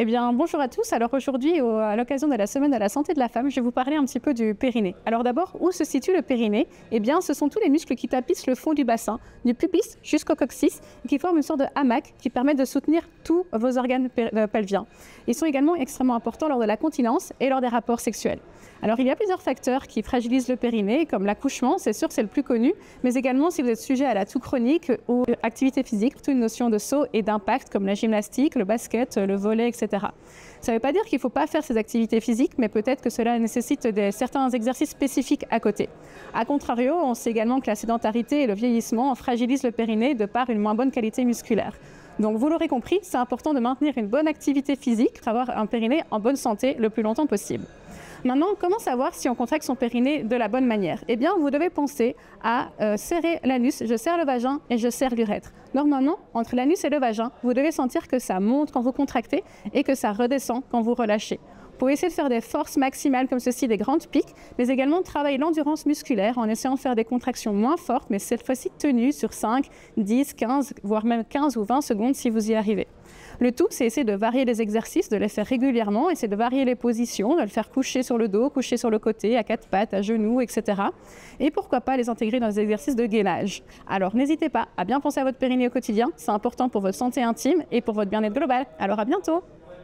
Eh bien, bonjour à tous. Alors aujourd'hui, à l'occasion de la semaine de la santé de la femme, je vais vous parler un petit peu du périnée. Alors d'abord, où se situe le périnée? Eh bien, ce sont tous les muscles qui tapissent le fond du bassin, du pubis jusqu'au coccyx, qui forment une sorte de hamac qui permet de soutenir tous vos organes euh, pelviens. Ils sont également extrêmement importants lors de la continence et lors des rapports sexuels. Alors, il y a plusieurs facteurs qui fragilisent le périnée, comme l'accouchement, c'est sûr, c'est le plus connu, mais également si vous êtes sujet à la toux chronique ou activité physique, toute une notion de saut et d'impact, comme la gymnastique, le basket, le volet, etc. Ça ne veut pas dire qu'il ne faut pas faire ces activités physiques, mais peut-être que cela nécessite certains exercices spécifiques à côté. A contrario, on sait également que la sédentarité et le vieillissement fragilisent le périnée de par une moins bonne qualité musculaire. Donc vous l'aurez compris, c'est important de maintenir une bonne activité physique, avoir un périnée en bonne santé le plus longtemps possible. Maintenant, comment savoir si on contracte son périnée de la bonne manière? Eh bien, vous devez penser à euh, serrer l'anus. Je serre le vagin et je serre l'urètre. Normalement, entre l'anus et le vagin, vous devez sentir que ça monte quand vous contractez et que ça redescend quand vous relâchez. Pouvez essayer de faire des forces maximales comme ceci, des grandes piques, mais également travailler l'endurance musculaire en essayant de faire des contractions moins fortes, mais cette fois-ci tenues sur 5, 10, 15, voire même 15 ou 20 secondes si vous y arrivez. Le tout, c'est essayer de varier les exercices, de les faire régulièrement, essayer de varier les positions, de le faire coucher sur le dos, coucher sur le côté, à quatre pattes, à genoux, etc. Et pourquoi pas les intégrer dans des exercices de gainage. Alors n'hésitez pas à bien penser à votre périnée au quotidien, c'est important pour votre santé intime et pour votre bien-être global. Alors à bientôt